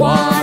Why?